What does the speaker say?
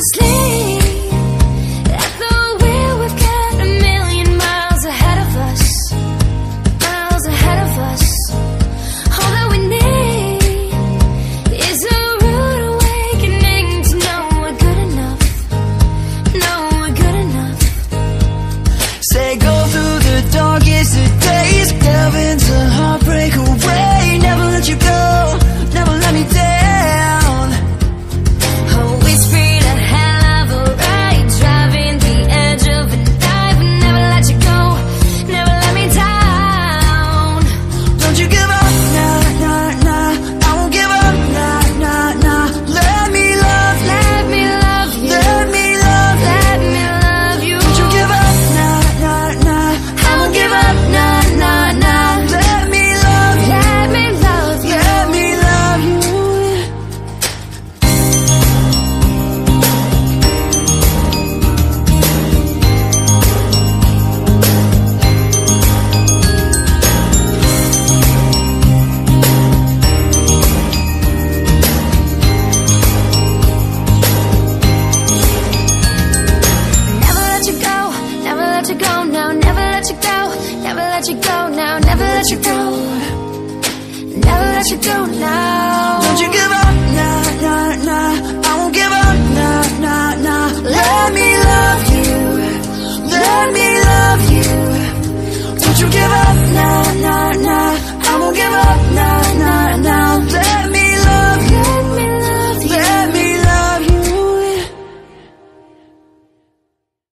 sleep. you go now, never let you go, never let you go now, never let you go, never let you go now. Don't you give up.